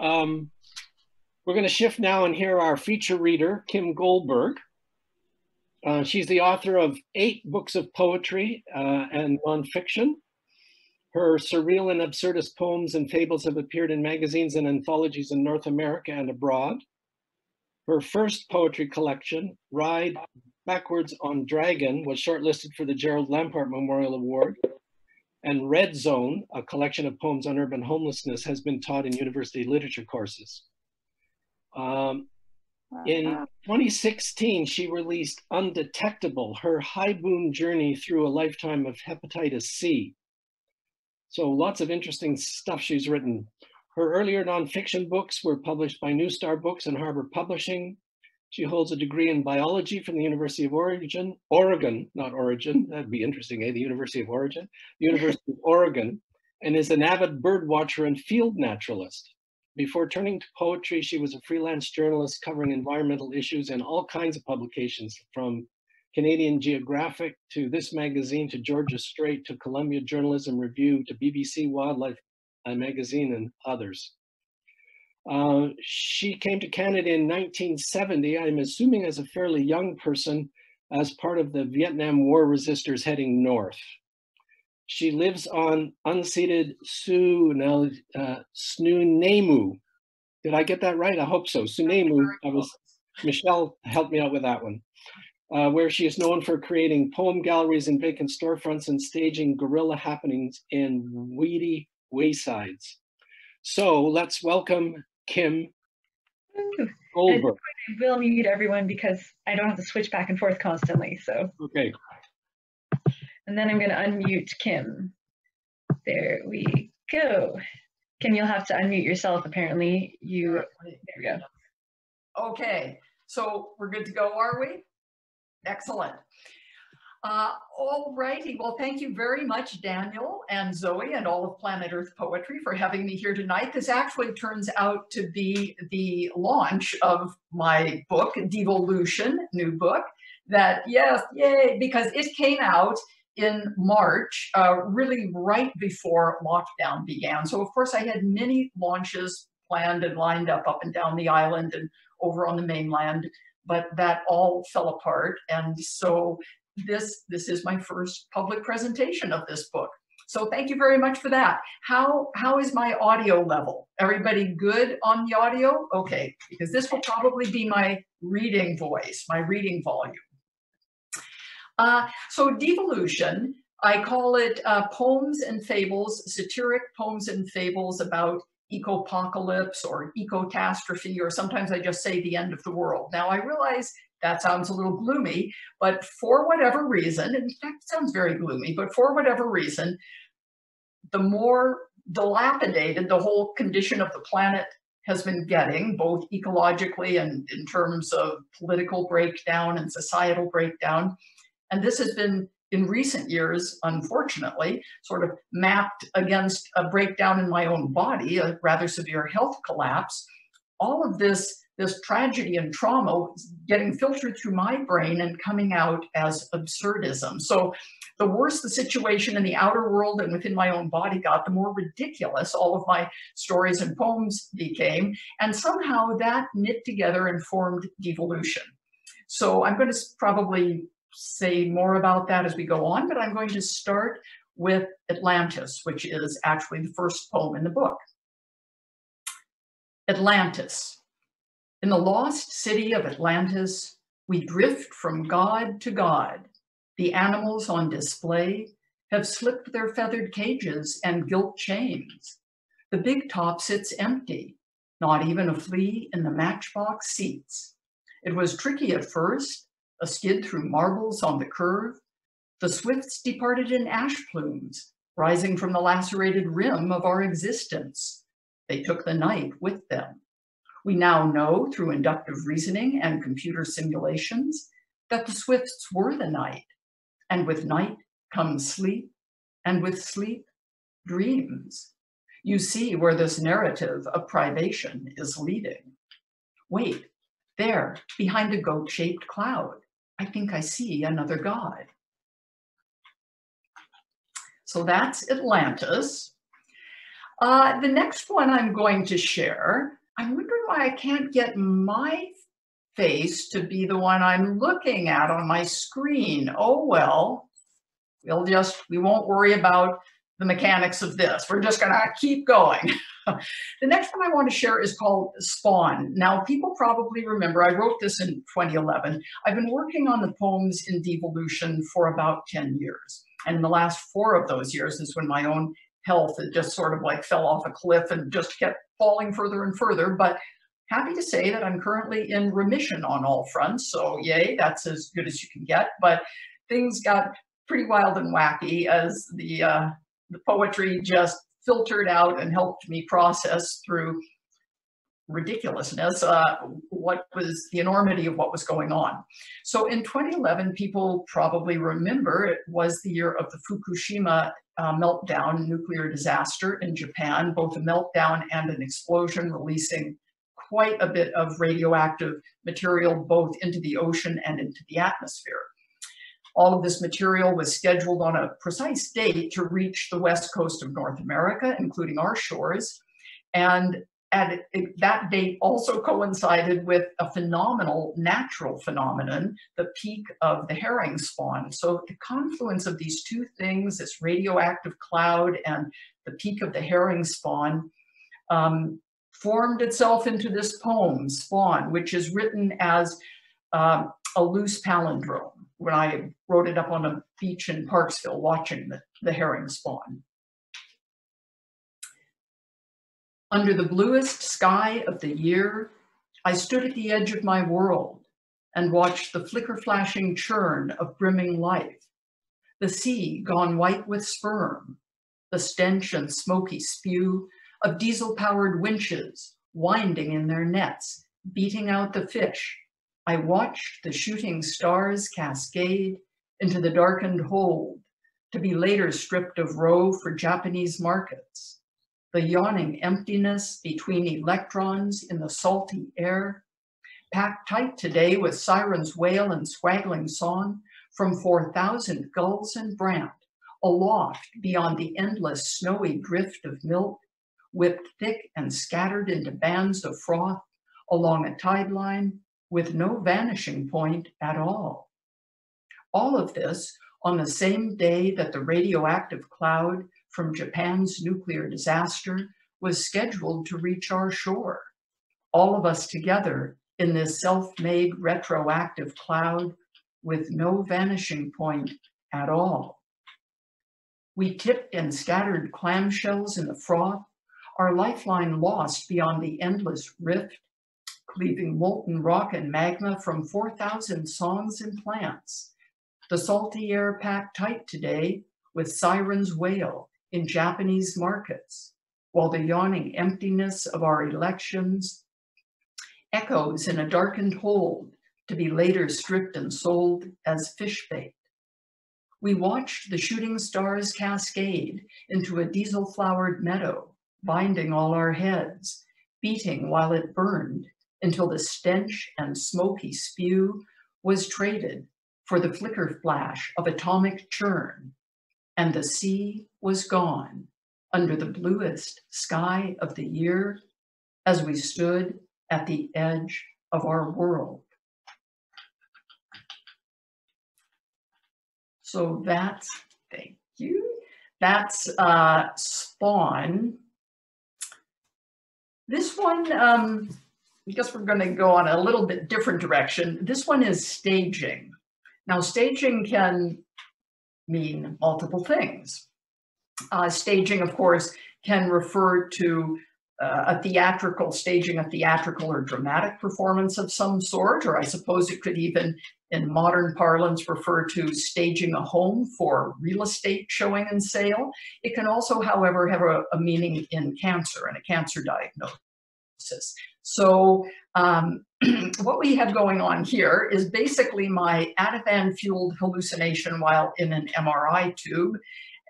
um, we're going to shift now and hear our feature reader, Kim Goldberg. Uh, she's the author of eight books of poetry uh, and nonfiction. Her surreal and absurdist poems and fables have appeared in magazines and anthologies in North America and abroad. Her first poetry collection, Ride Backwards on Dragon, was shortlisted for the Gerald Lampert Memorial Award. And Red Zone, a collection of poems on urban homelessness, has been taught in university literature courses. Um, in 2016, she released Undetectable, her Haibun journey through a lifetime of hepatitis C. So lots of interesting stuff she's written. Her earlier nonfiction books were published by New Star Books and Harbour Publishing. She holds a degree in biology from the University of Oregon, Oregon, not Origin, that'd be interesting, eh? The University of Origin, the University of Oregon, and is an avid bird watcher and field naturalist. Before turning to poetry, she was a freelance journalist covering environmental issues in all kinds of publications from Canadian Geographic to this magazine to Georgia Straight to Columbia Journalism Review to BBC Wildlife uh, Magazine and others. Uh, she came to Canada in 1970, I'm assuming as a fairly young person, as part of the Vietnam War resistors heading north. She lives on unceded Sioux, now uh, Snuneymuxw. Did I get that right? I hope so. Snuneymuxw. I was Michelle helped me out with that one. Uh, where she is known for creating poem galleries in vacant storefronts and staging guerrilla happenings in weedy waysides. So let's welcome Kim Goldberg. I will mute everyone because I don't have to switch back and forth constantly. So okay. And then I'm going to unmute Kim. There we go. Kim, you'll have to unmute yourself. Apparently, you. There we go. Okay, so we're good to go, are we? Excellent. Uh, all righty. Well, thank you very much, Daniel and Zoe and all of Planet Earth Poetry for having me here tonight. This actually turns out to be the launch of my book, Devolution, new book. That, yes, yay, because it came out in March, uh, really right before lockdown began. So, of course, I had many launches planned and lined up up and down the island and over on the mainland, but that all fell apart. And so this this is my first public presentation of this book. So thank you very much for that. How how is my audio level? Everybody good on the audio? Okay, because this will probably be my reading voice, my reading volume. Uh, so devolution, I call it uh, poems and fables, satiric poems and fables about ecopocalypse or ecotastrophe, or sometimes I just say the end of the world. Now I realize that sounds a little gloomy, but for whatever reason, in fact, it sounds very gloomy, but for whatever reason, the more dilapidated the whole condition of the planet has been getting, both ecologically and in terms of political breakdown and societal breakdown. And this has been in recent years, unfortunately, sort of mapped against a breakdown in my own body, a rather severe health collapse. All of this this tragedy and trauma getting filtered through my brain and coming out as absurdism. So the worse the situation in the outer world and within my own body got, the more ridiculous all of my stories and poems became. And somehow that knit together and formed devolution. So I'm going to probably say more about that as we go on, but I'm going to start with Atlantis, which is actually the first poem in the book. Atlantis. In the lost city of Atlantis, we drift from God to God. The animals on display have slipped their feathered cages and gilt chains. The big top sits empty, not even a flea in the matchbox seats. It was tricky at first, a skid through marbles on the curve. The swifts departed in ash plumes, rising from the lacerated rim of our existence. They took the night with them. We now know through inductive reasoning and computer simulations that the swifts were the night, and with night comes sleep, and with sleep, dreams. You see where this narrative of privation is leading. Wait, there, behind the goat shaped cloud, I think I see another God. So that's Atlantis. Uh, the next one I'm going to share, I'm wondering why I can't get my face to be the one I'm looking at on my screen. Oh, well, we'll just, we won't worry about the mechanics of this. We're just going to keep going. the next one I want to share is called Spawn. Now, people probably remember, I wrote this in 2011. I've been working on the poems in devolution for about 10 years. And in the last four of those years is when my own health it just sort of like fell off a cliff and just kept falling further and further. But happy to say that I'm currently in remission on all fronts. So yay, that's as good as you can get. But things got pretty wild and wacky as the uh, the poetry just filtered out and helped me process through ridiculousness uh, what was the enormity of what was going on. So in 2011, people probably remember it was the year of the Fukushima uh, meltdown, nuclear disaster in Japan, both a meltdown and an explosion, releasing quite a bit of radioactive material both into the ocean and into the atmosphere. All of this material was scheduled on a precise date to reach the west coast of North America, including our shores. And at it, that date also coincided with a phenomenal natural phenomenon, the peak of the herring spawn. So the confluence of these two things, this radioactive cloud and the peak of the herring spawn, um, formed itself into this poem, Spawn, which is written as um, a loose palindrome when I wrote it up on a beach in Parksville watching the, the herring spawn. Under the bluest sky of the year, I stood at the edge of my world and watched the flicker flashing churn of brimming life, the sea gone white with sperm, the stench and smoky spew of diesel powered winches winding in their nets, beating out the fish I watched the shooting stars cascade into the darkened hold to be later stripped of roe for Japanese markets. The yawning emptiness between electrons in the salty air, packed tight today with sirens wail and swaggling song from 4,000 gulls and brant, aloft beyond the endless snowy drift of milk, whipped thick and scattered into bands of froth along a tide line with no vanishing point at all. All of this on the same day that the radioactive cloud from Japan's nuclear disaster was scheduled to reach our shore. All of us together in this self-made retroactive cloud with no vanishing point at all. We tipped and scattered clamshells in the froth, our lifeline lost beyond the endless rift cleaving molten rock and magma from 4,000 songs and plants. The salty air packed tight today with sirens wail in Japanese markets, while the yawning emptiness of our elections echoes in a darkened hold to be later stripped and sold as fish bait. We watched the shooting stars cascade into a diesel flowered meadow, binding all our heads, beating while it burned until the stench and smoky spew was traded for the flicker flash of atomic churn, and the sea was gone under the bluest sky of the year as we stood at the edge of our world. So that's, thank you, that's uh, Spawn. This one, um, I guess we're going to go on a little bit different direction. This one is staging. Now, staging can mean multiple things. Uh, staging, of course, can refer to uh, a theatrical, staging a theatrical or dramatic performance of some sort, or I suppose it could even, in modern parlance, refer to staging a home for real estate showing and sale. It can also, however, have a, a meaning in cancer and a cancer diagnosis. So um, what we have going on here is basically my Ativan fueled hallucination while in an MRI tube.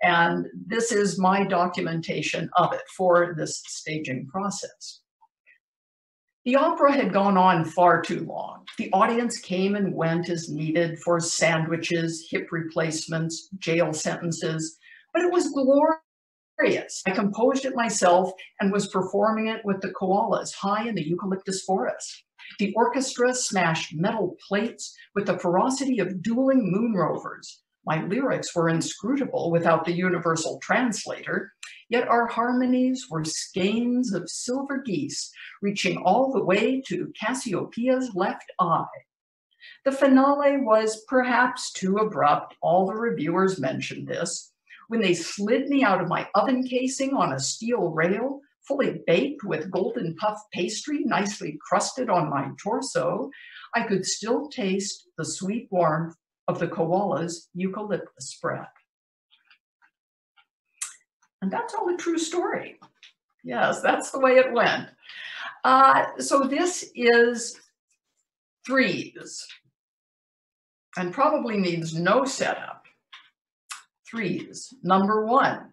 And this is my documentation of it for this staging process. The opera had gone on far too long. The audience came and went as needed for sandwiches, hip replacements, jail sentences, but it was glorious. I composed it myself and was performing it with the koalas high in the eucalyptus forest. The orchestra smashed metal plates with the ferocity of dueling moon rovers. My lyrics were inscrutable without the universal translator, yet our harmonies were skeins of silver geese reaching all the way to Cassiopeia's left eye. The finale was perhaps too abrupt. All the reviewers mentioned this. When they slid me out of my oven casing on a steel rail, fully baked with golden puff pastry nicely crusted on my torso, I could still taste the sweet warmth of the koala's eucalyptus breath. And that's all a true story. Yes, that's the way it went. Uh, so this is threes and probably needs no setup. Threes. Number one,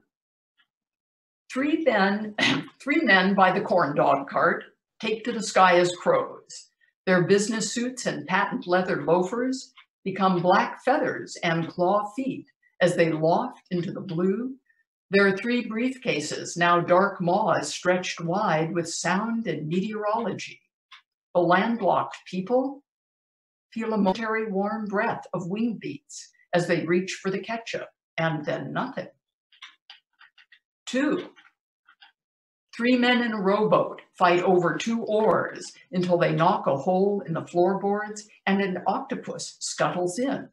three men, three men by the corn dog cart take to the sky as crows. Their business suits and patent leather loafers become black feathers and claw feet as they loft into the blue. There are three briefcases, now dark maws stretched wide with sound and meteorology. The landlocked people feel a momentary warm breath of wing beats as they reach for the ketchup, and then nothing. Two, three men in a rowboat fight over two oars until they knock a hole in the floorboards and an octopus scuttles in.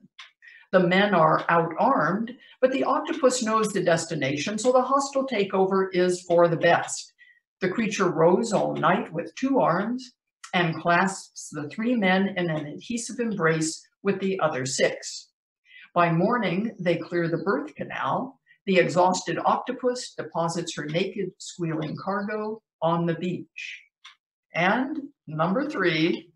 The men are out-armed, but the octopus knows the destination, so the hostile takeover is for the best. The creature rows all night with two arms, and clasps the three men in an adhesive embrace with the other six. By morning, they clear the birth canal. The exhausted octopus deposits her naked, squealing cargo on the beach. And number three,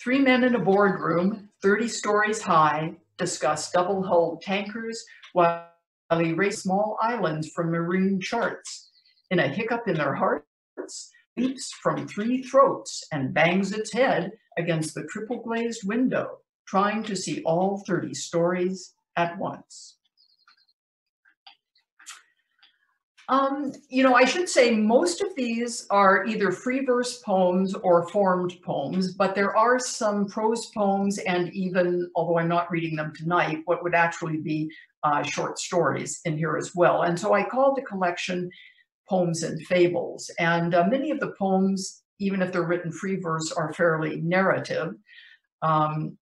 three men in a boardroom, 30 stories high, discuss double-hulled tankers while erase small islands from marine charts. In a hiccup in their hearts, leaps from three throats and bangs its head against the triple glazed window, trying to see all 30 stories at once. Um, you know, I should say most of these are either free verse poems or formed poems, but there are some prose poems and even, although I'm not reading them tonight, what would actually be uh, short stories in here as well. And so I called the collection poems and fables. And uh, many of the poems, even if they're written free verse, are fairly narrative. Um,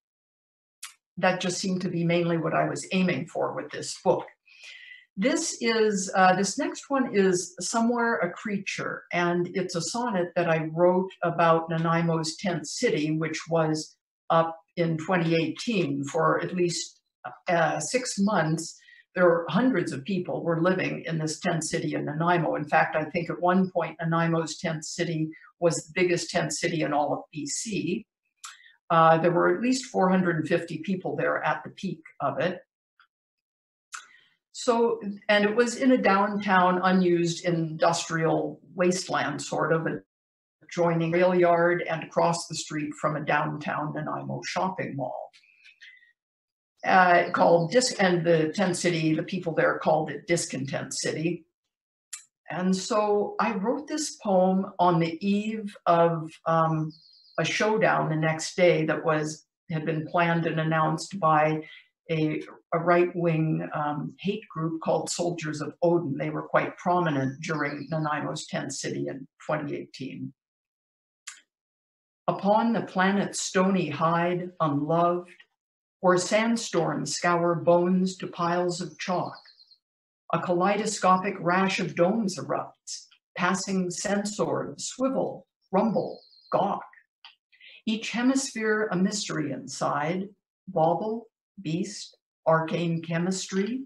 that just seemed to be mainly what I was aiming for with this book. This is, uh, this next one is Somewhere a Creature, and it's a sonnet that I wrote about Nanaimo's tent city, which was up in 2018 for at least uh, six months there were hundreds of people were living in this tent city in Nanaimo. In fact, I think at one point Nanaimo's tent city was the biggest tent city in all of BC. Uh, there were at least 450 people there at the peak of it. So, and it was in a downtown unused industrial wasteland sort of, adjoining rail yard and across the street from a downtown Nanaimo shopping mall uh, called Dis, and the tent city, the people there called it Discontent City. And so I wrote this poem on the eve of um, a showdown the next day that was had been planned and announced by a, a right-wing um, hate group called Soldiers of Odin. They were quite prominent during Nanaimo's tent city in 2018. Upon the planet's stony hide, unloved, or sandstorms scour bones to piles of chalk. A kaleidoscopic rash of domes erupts, passing sensors swivel, rumble, gawk. Each hemisphere a mystery inside, bauble, beast, arcane chemistry.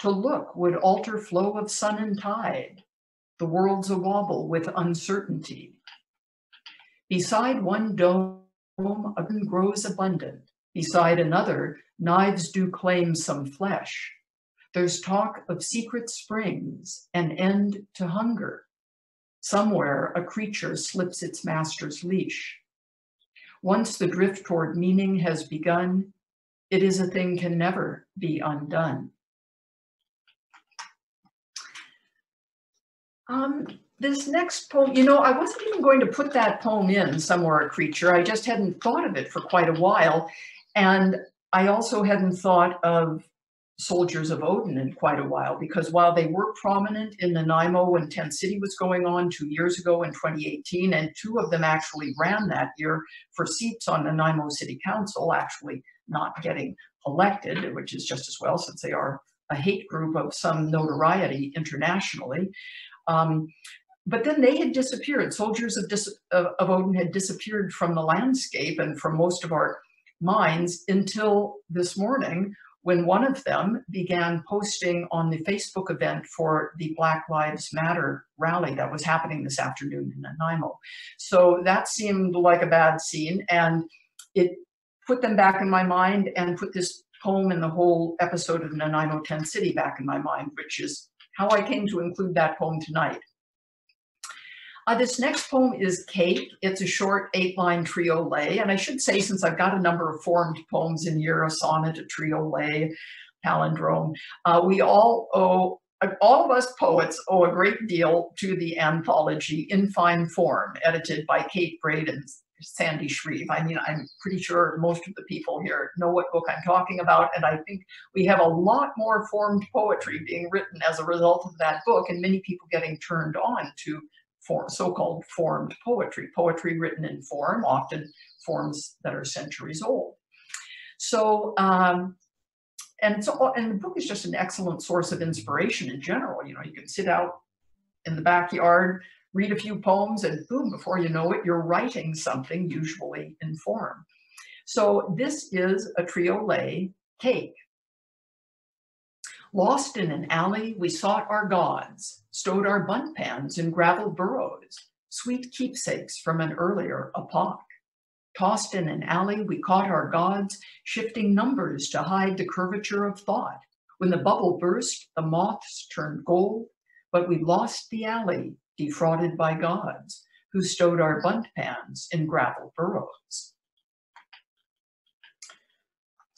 To look would alter flow of sun and tide. The world's a wobble with uncertainty. Beside one dome, a grows abundant, Beside another, knives do claim some flesh. There's talk of secret springs, an end to hunger. Somewhere a creature slips its master's leash. Once the drift toward meaning has begun, it is a thing can never be undone. Um, this next poem, you know, I wasn't even going to put that poem in somewhere a creature. I just hadn't thought of it for quite a while. And I also hadn't thought of soldiers of Odin in quite a while because while they were prominent in Nanaimo when Tent City was going on two years ago in 2018, and two of them actually ran that year for seats on Nanaimo City Council, actually not getting elected, which is just as well since they are a hate group of some notoriety internationally. Um, but then they had disappeared. Soldiers of, Dis of, of Odin had disappeared from the landscape and from most of our minds until this morning when one of them began posting on the Facebook event for the Black Lives Matter rally that was happening this afternoon in Nanaimo. So that seemed like a bad scene and it put them back in my mind and put this poem and the whole episode of Nanaimo Tent City back in my mind, which is how I came to include that poem tonight. Uh, this next poem is Cake. It's a short eight-line triolet. And I should say, since I've got a number of formed poems in here, a sonnet, a triolet, palindrome, uh, we all owe, all of us poets owe a great deal to the anthology In Fine Form, edited by Kate Braid and Sandy Shreve. I mean, I'm pretty sure most of the people here know what book I'm talking about, and I think we have a lot more formed poetry being written as a result of that book, and many people getting turned on to form, so-called formed poetry, poetry written in form, often forms that are centuries old. So, um, and so, and the book is just an excellent source of inspiration in general. You know, you can sit out in the backyard, read a few poems, and boom, before you know it, you're writing something, usually in form. So this is a triolet cake. Lost in an alley, we sought our gods, stowed our Bundt pans in gravel burrows, sweet keepsakes from an earlier epoch. Tossed in an alley, we caught our gods, shifting numbers to hide the curvature of thought. When the bubble burst, the moths turned gold, but we lost the alley, defrauded by gods, who stowed our Bundt pans in gravel burrows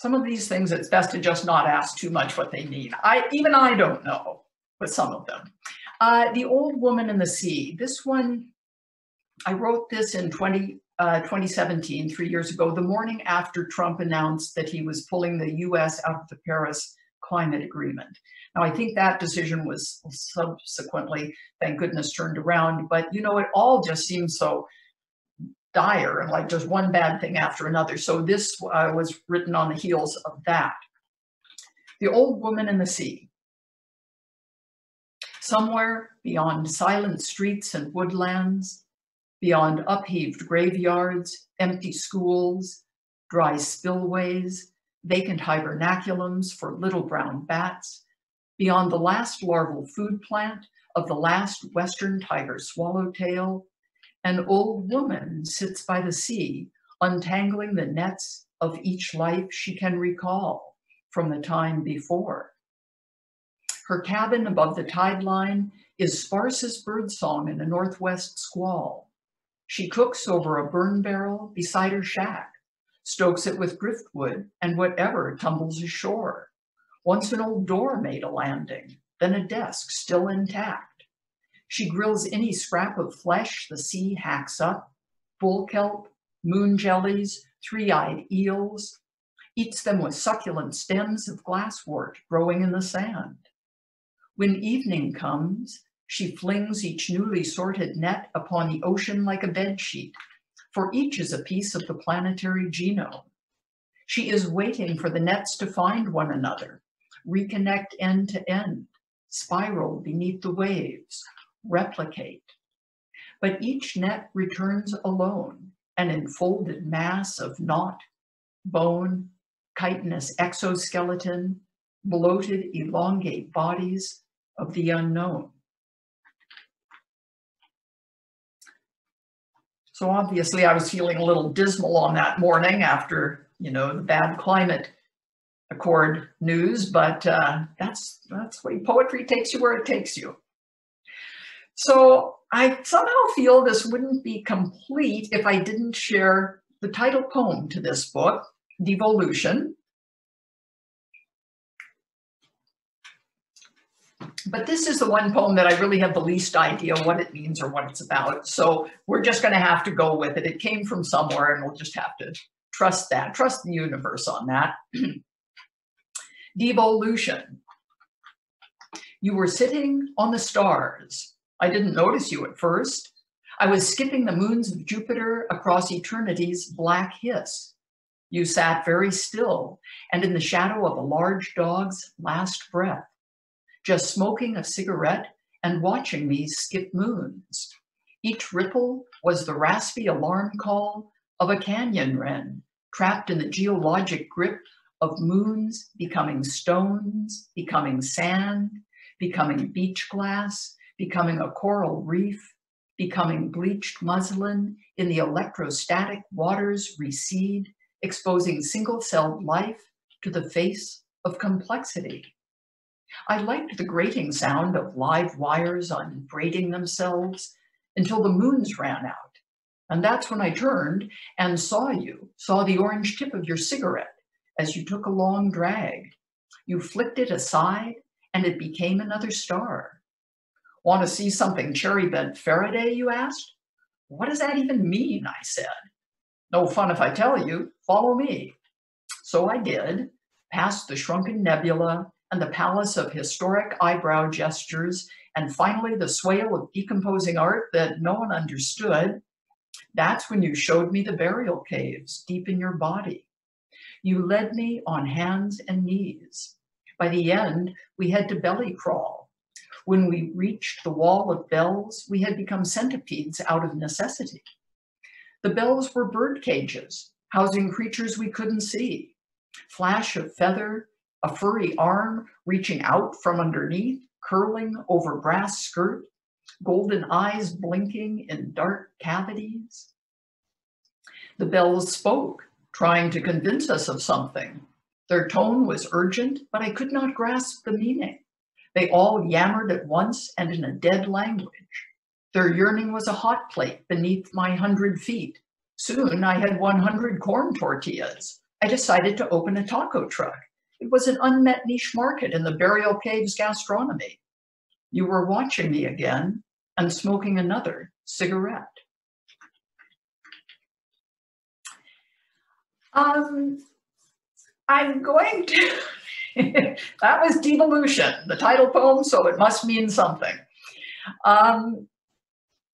some of these things, it's best to just not ask too much what they mean. I Even I don't know, with some of them. Uh, the Old Woman in the Sea. This one, I wrote this in 20, uh, 2017, three years ago, the morning after Trump announced that he was pulling the US out of the Paris climate agreement. Now, I think that decision was subsequently, thank goodness, turned around, but you know, it all just seems so dire and like just one bad thing after another. So this uh, was written on the heels of that. The Old Woman in the Sea. Somewhere beyond silent streets and woodlands, beyond upheaved graveyards, empty schools, dry spillways, vacant hibernaculums for little brown bats, beyond the last larval food plant of the last western tiger swallowtail, an old woman sits by the sea, untangling the nets of each life she can recall from the time before. Her cabin above the tide line is sparse as birdsong in a northwest squall. She cooks over a burn barrel beside her shack, stokes it with driftwood and whatever tumbles ashore. Once an old door made a landing, then a desk still intact. She grills any scrap of flesh the sea hacks up, bull kelp, moon jellies, three-eyed eels, eats them with succulent stems of glasswort growing in the sand. When evening comes, she flings each newly sorted net upon the ocean like a bedsheet, for each is a piece of the planetary genome. She is waiting for the nets to find one another, reconnect end to end, spiral beneath the waves, replicate. But each net returns alone, an enfolded mass of knot, bone, chitinous exoskeleton, bloated, elongate bodies of the unknown. So obviously I was feeling a little dismal on that morning after, you know, the bad climate accord news, but uh, that's, that's the way poetry takes you where it takes you. So I somehow feel this wouldn't be complete if I didn't share the title poem to this book, Devolution. But this is the one poem that I really have the least idea what it means or what it's about. So we're just going to have to go with it. It came from somewhere and we'll just have to trust that, trust the universe on that. Devolution. You were sitting on the stars. I didn't notice you at first. I was skipping the moons of Jupiter across eternity's black hiss. You sat very still and in the shadow of a large dog's last breath just smoking a cigarette and watching me skip moons. Each ripple was the raspy alarm call of a canyon wren trapped in the geologic grip of moons becoming stones, becoming sand, becoming beach glass, becoming a coral reef, becoming bleached muslin in the electrostatic waters recede, exposing single-celled life to the face of complexity. I liked the grating sound of live wires unbraiding themselves until the moons ran out. And that's when I turned and saw you, saw the orange tip of your cigarette as you took a long drag. You flicked it aside and it became another star. Want to see something cherry bent Faraday, you asked? What does that even mean? I said. No fun if I tell you, follow me. So I did, past the shrunken nebula and the palace of historic eyebrow gestures, and finally the swale of decomposing art that no one understood, that's when you showed me the burial caves deep in your body. You led me on hands and knees. By the end, we had to belly crawl. When we reached the wall of bells, we had become centipedes out of necessity. The bells were bird cages, housing creatures we couldn't see. Flash of feather, a furry arm reaching out from underneath, curling over brass skirt, golden eyes blinking in dark cavities. The bells spoke, trying to convince us of something. Their tone was urgent, but I could not grasp the meaning. They all yammered at once and in a dead language. Their yearning was a hot plate beneath my hundred feet. Soon I had 100 corn tortillas. I decided to open a taco truck it was an unmet niche market in the burial caves gastronomy. You were watching me again and smoking another cigarette. Um, I'm going to, that was Devolution, the title poem, so it must mean something. Um,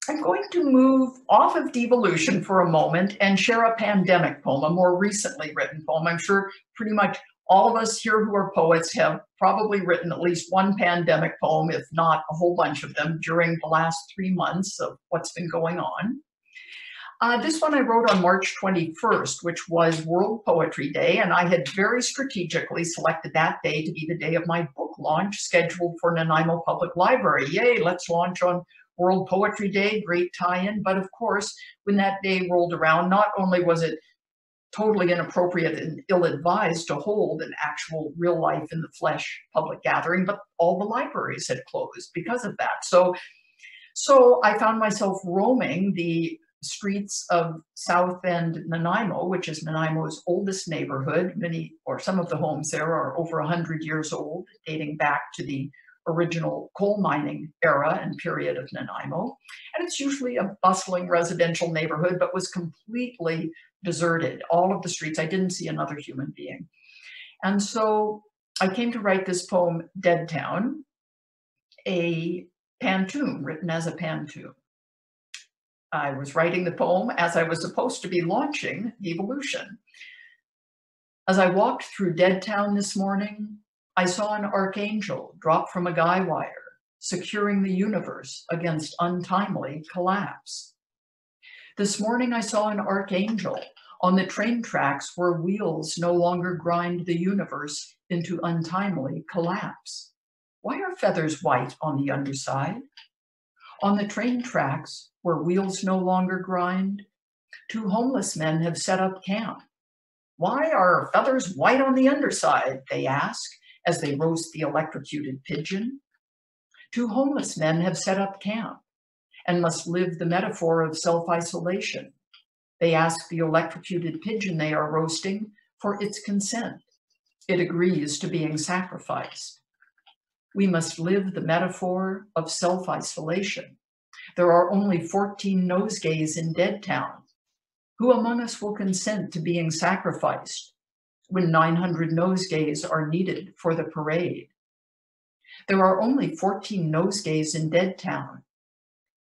I'm going to move off of devolution for a moment and share a pandemic poem, a more recently written poem. I'm sure pretty much all of us here who are poets have probably written at least one pandemic poem, if not a whole bunch of them, during the last three months of what's been going on. Uh, this one I wrote on March 21st, which was World Poetry Day, and I had very strategically selected that day to be the day of my book launch scheduled for Nanaimo Public Library. Yay, let's launch on World Poetry Day, great tie-in. But of course, when that day rolled around, not only was it totally inappropriate and ill-advised to hold an actual real life in the flesh public gathering, but all the libraries had closed because of that. So, so I found myself roaming the streets of South End Nanaimo, which is Nanaimo's oldest neighborhood. Many or some of the homes there are over 100 years old, dating back to the original coal mining era and period of Nanaimo. And it's usually a bustling residential neighborhood, but was completely deserted, all of the streets. I didn't see another human being. And so I came to write this poem, Dead Town, a pantoum written as a pantoum. I was writing the poem as I was supposed to be launching Evolution. As I walked through Dead Town this morning, I saw an archangel drop from a guy wire, securing the universe against untimely collapse. This morning I saw an archangel on the train tracks where wheels no longer grind the universe into untimely collapse. Why are feathers white on the underside? On the train tracks where wheels no longer grind, two homeless men have set up camp. Why are feathers white on the underside, they ask, as they roast the electrocuted pigeon. Two homeless men have set up camp and must live the metaphor of self-isolation. They ask the electrocuted pigeon they are roasting for its consent. It agrees to being sacrificed. we must live the metaphor of self-isolation. There are only 14 nosegays in Dead Town. Who among us will consent to being sacrificed when 900 nosegays are needed for the parade? There are only 14 nosegays in Dead Town.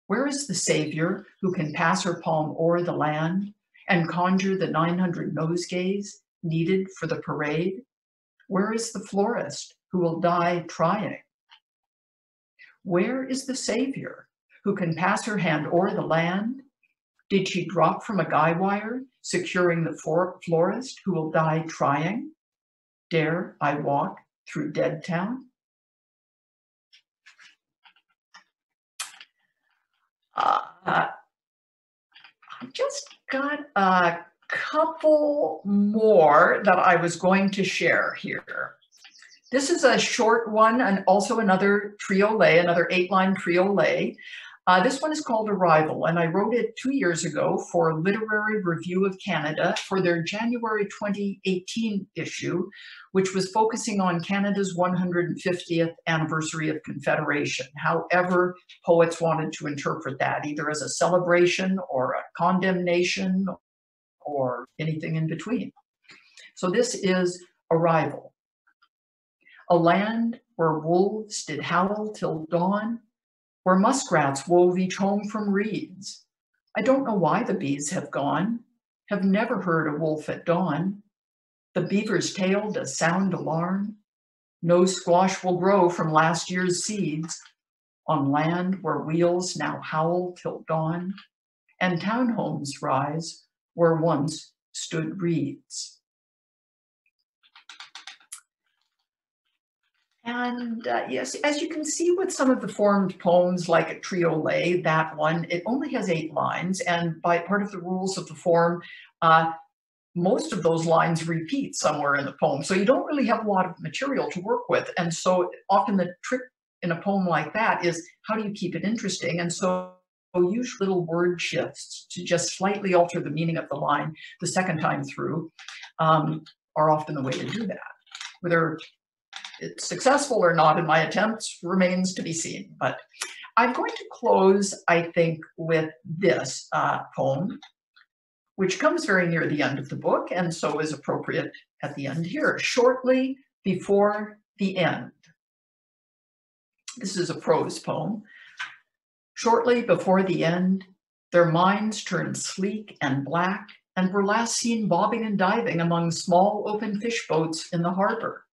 Where is the Savior who can pass her palm o'er the land and conjure the 900 nosegays needed for the parade? Where is the florist who will die trying? Where is the Savior who can pass her hand o'er the land? Did she drop from a guy wire, securing the florist who will die trying? Dare I walk through Dead Town? Uh, I just got a couple more that I was going to share here. This is a short one and also another triolet, another eight-line triolet. Uh, this one is called Arrival, and I wrote it two years ago for Literary Review of Canada for their January 2018 issue, which was focusing on Canada's 150th anniversary of Confederation. However, poets wanted to interpret that either as a celebration or a condemnation or anything in between. So this is Arrival. A land where wolves did howl till dawn, where muskrats wove each home from reeds. I don't know why the bees have gone, have never heard a wolf at dawn. The beaver's tail does sound alarm. No squash will grow from last year's seeds on land where wheels now howl till dawn, and townhomes rise where once stood reeds. And uh, yes, as you can see with some of the formed poems like a triolet, that one, it only has eight lines. And by part of the rules of the form, uh, most of those lines repeat somewhere in the poem. So you don't really have a lot of material to work with. And so often the trick in a poem like that is how do you keep it interesting? And so use little word shifts to just slightly alter the meaning of the line the second time through um, are often the way to do that. Whether it's successful or not in my attempts remains to be seen. But I'm going to close, I think, with this uh, poem, which comes very near the end of the book and so is appropriate at the end here, shortly before the end. This is a prose poem. Shortly before the end, their minds turned sleek and black and were last seen bobbing and diving among small open fish boats in the harbor.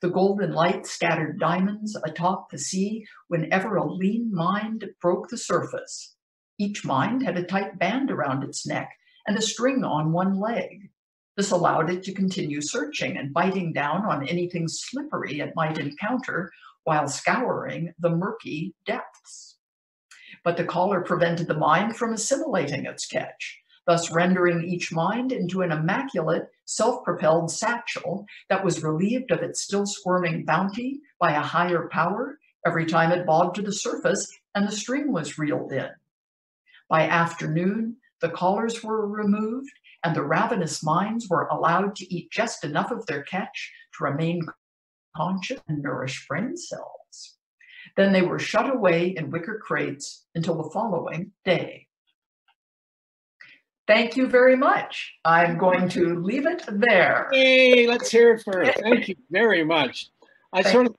The golden light scattered diamonds atop the sea whenever a lean mind broke the surface. Each mind had a tight band around its neck and a string on one leg. This allowed it to continue searching and biting down on anything slippery it might encounter while scouring the murky depths. But the collar prevented the mind from assimilating its catch thus rendering each mind into an immaculate, self-propelled satchel that was relieved of its still squirming bounty by a higher power every time it bobbed to the surface and the string was reeled in. By afternoon, the collars were removed and the ravenous minds were allowed to eat just enough of their catch to remain conscious and nourish brain cells. Then they were shut away in wicker crates until the following day. Thank you very much. I'm going to leave it there. Hey, let's hear it first. Thank you very much. I Thank sort of